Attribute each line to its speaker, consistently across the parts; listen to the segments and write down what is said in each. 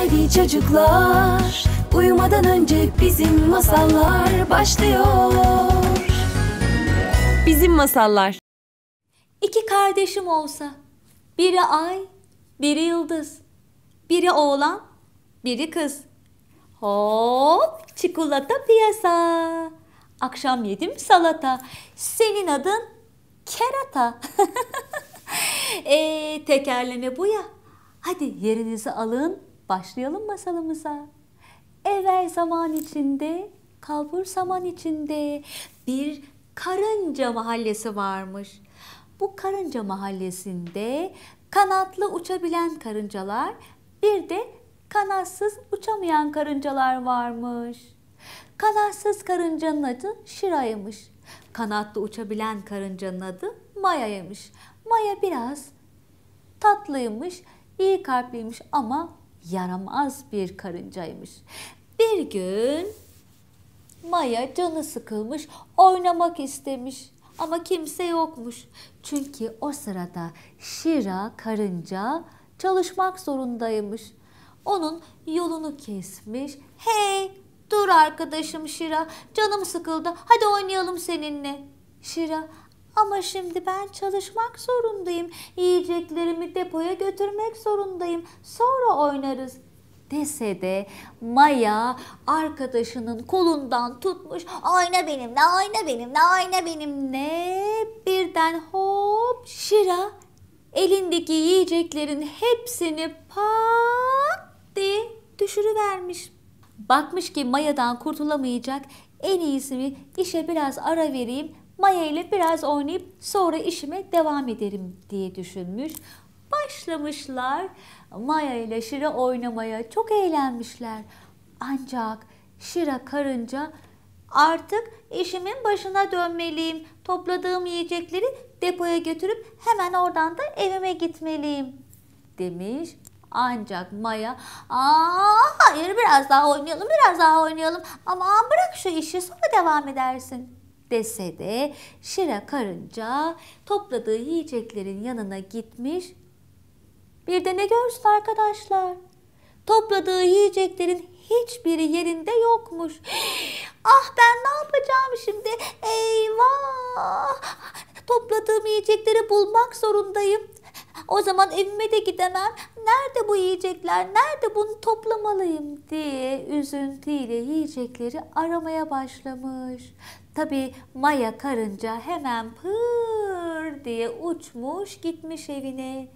Speaker 1: Haydi çocuklar uyumadan önce bizim masallar başlıyor.
Speaker 2: Bizim masallar.
Speaker 3: İki kardeşim olsa, biri ay, biri yıldız. Biri oğlan, biri kız. Hop, çikolata piyasa. Akşam yedim salata. Senin adın kerata. e, tekerleme bu ya. Hadi yerinizi alın, başlayalım masalımıza. Evvel zaman içinde, kalbur zaman içinde bir karınca mahallesi varmış. Bu karınca mahallesinde kanatlı uçabilen karıncalar, bir de kanatsız uçamayan karıncalar varmış. Kanatsız karıncanın adı Şira'ymış. Kanatlı uçabilen karıncanın adı Maya'ymış. Maya biraz tatlıymış, iyi kalpliymiş ama yaramaz bir karıncaymış. Bir gün Maya canı sıkılmış, oynamak istemiş ama kimse yokmuş. Çünkü o sırada Şira karınca çalışmak zorundaymış. Onun yolunu kesmiş. Hey dur arkadaşım Şira canım sıkıldı hadi oynayalım seninle. Şira ama şimdi ben çalışmak zorundayım. Yiyeceklerimi depoya götürmek zorundayım. Sonra oynarız dese de Maya arkadaşının kolundan tutmuş ayna benimle ayna benimle ayna benimle birden hop Şira elindeki yiyeceklerin hepsini pat diye düşürüvermiş. Bakmış ki Maya'dan kurtulamayacak en iyisi mi işe biraz ara vereyim Maya ile biraz oynayıp sonra işime devam ederim diye düşünmüş. Başlamışlar Maya ile Şira oynamaya çok eğlenmişler. Ancak Şira karınca artık işimin başına dönmeliyim. Topladığım yiyecekleri depoya götürüp hemen oradan da evime gitmeliyim demiş. Ancak Maya, aa hayır biraz daha oynayalım, biraz daha oynayalım. Ama bırak şu işi sonra devam edersin dese de Şira karınca topladığı yiyeceklerin yanına gitmiş. Bir de ne görsün arkadaşlar? Topladığı yiyeceklerin hiçbiri yerinde yokmuş. Ah ben ne yapacağım şimdi? Eyvah! Topladığım yiyecekleri bulmak zorundayım. O zaman evime de gidemem. Nerede bu yiyecekler? Nerede bunu toplamalıyım diye üzüntüyle yiyecekleri aramaya başlamış. Tabi Maya karınca hemen pır diye uçmuş gitmiş evine.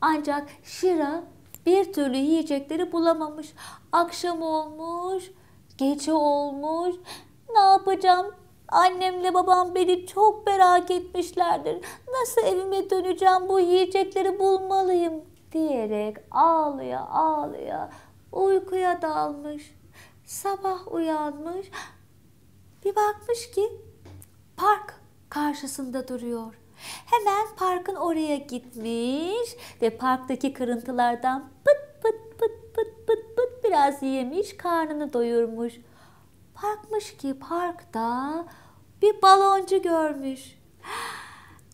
Speaker 3: Ancak Şira bir türlü yiyecekleri bulamamış. Akşam olmuş, gece olmuş. Ne yapacağım? Annemle babam beni çok merak etmişlerdir. Nasıl evime döneceğim bu yiyecekleri bulmalıyım diyerek ağlıya ağlıya uykuya dalmış. Sabah uyanmış. Bir bakmış ki park karşısında duruyor. Hemen parkın oraya gitmiş ve parktaki kırıntılardan pıt pıt pıt pıt pıt pıt biraz yemiş, karnını doyurmuş. Bakmış ki parkta bir baloncu görmüş.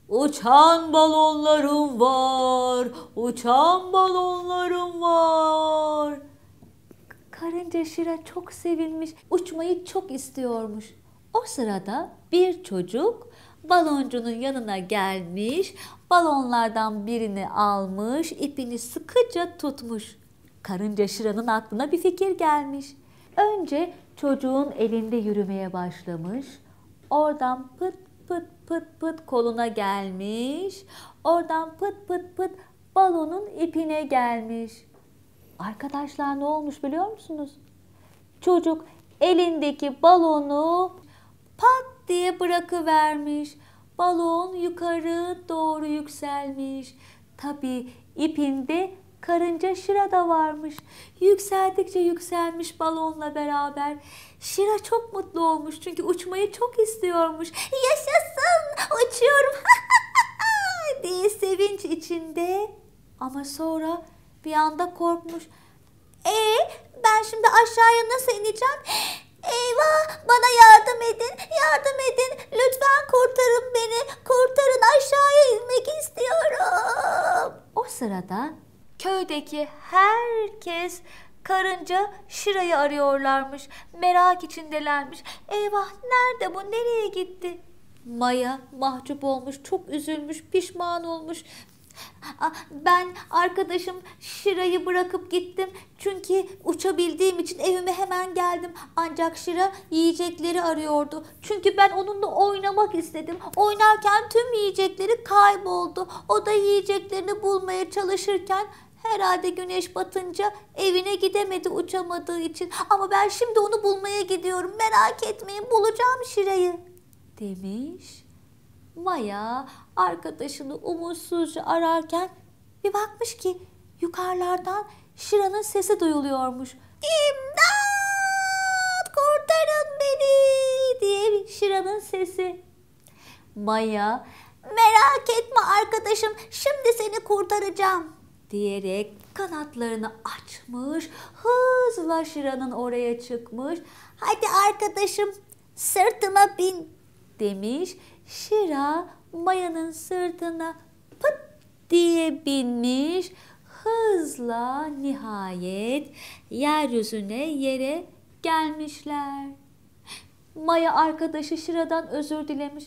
Speaker 3: Uçan balonlarım var, uçan balonlarım var. Karınca Şira çok sevinmiş, uçmayı çok istiyormuş. O sırada bir çocuk baloncunun yanına gelmiş, balonlardan birini almış, ipini sıkıca tutmuş. Karınca Şira'nın aklına bir fikir gelmiş. Önce çocuğun elinde yürümeye başlamış. Oradan pıt pıt pıt pıt koluna gelmiş. Oradan pıt pıt pıt balonun ipine gelmiş. Arkadaşlar ne olmuş biliyor musunuz? Çocuk elindeki balonu pat diye bırakıvermiş. Balon yukarı doğru yükselmiş. Tabi ipinde karınca Şira da varmış. Yükseldikçe yükselmiş balonla beraber. Şira çok mutlu olmuş çünkü uçmayı çok istiyormuş. Yaşasın uçuyorum diye sevinç içinde. Ama sonra bir anda korkmuş. E ben şimdi aşağıya nasıl ineceğim? Eyvah bana yardım edin, yardım edin. Lütfen kurtarın beni, kurtarın aşağıya inmek istiyorum. O sırada köydeki herkes Karınca Şira'yı arıyorlarmış. Merak içindelermiş. Eyvah nerede bu? Nereye gitti? Maya mahcup olmuş, çok üzülmüş, pişman olmuş. "Aa, Ben arkadaşım Şira'yı bırakıp gittim. Çünkü uçabildiğim için evime hemen geldim. Ancak Şira yiyecekleri arıyordu. Çünkü ben onunla oynamak istedim. Oynarken tüm yiyecekleri kayboldu. O da yiyeceklerini bulmaya çalışırken herhalde güneş batınca evine gidemedi uçamadığı için. Ama ben şimdi onu bulmaya gidiyorum. Merak etmeyin bulacağım Şira'yı demiş. Maya arkadaşını umutsuzca ararken bir bakmış ki yukarılardan Şira'nın sesi duyuluyormuş. İmdat! Kurtarın beni! diye Şira'nın sesi. Maya merak etme arkadaşım şimdi seni kurtaracağım diyerek kanatlarını açmış hızla Şira'nın oraya çıkmış. Hadi arkadaşım sırtıma bin demiş. Şira Maya'nın sırtına pıt diye binmiş. Hızla nihayet yeryüzüne yere gelmişler. Maya arkadaşı Şira'dan özür dilemiş.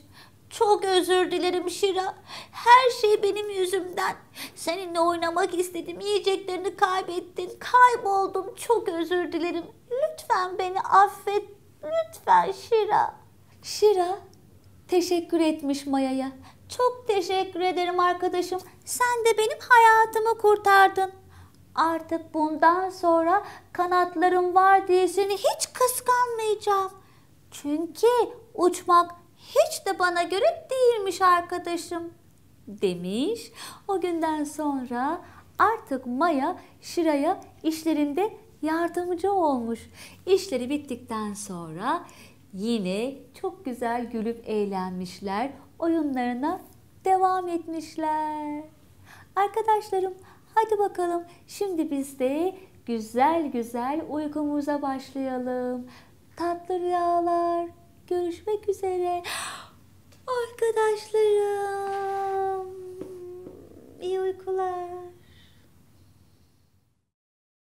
Speaker 3: Çok özür dilerim Şira. Her şey benim yüzümden. Seninle oynamak istedim. Yiyeceklerini kaybettin. Kayboldum. Çok özür dilerim. Lütfen beni affet. Lütfen Şira. Şira teşekkür etmiş Maya'ya. Çok teşekkür ederim arkadaşım. Sen de benim hayatımı kurtardın. Artık bundan sonra kanatlarım var diye seni hiç kıskanmayacağım. Çünkü uçmak hiç de bana göre değilmiş arkadaşım demiş. O günden sonra artık Maya Şira'ya işlerinde yardımcı olmuş. İşleri bittikten sonra yine çok güzel gülüp eğlenmişler. Oyunlarına devam etmişler. Arkadaşlarım hadi bakalım şimdi biz de güzel güzel uykumuza başlayalım. Tatlı rüyalar. Görüşmek üzere. Arkadaşlarım. İyi uykular.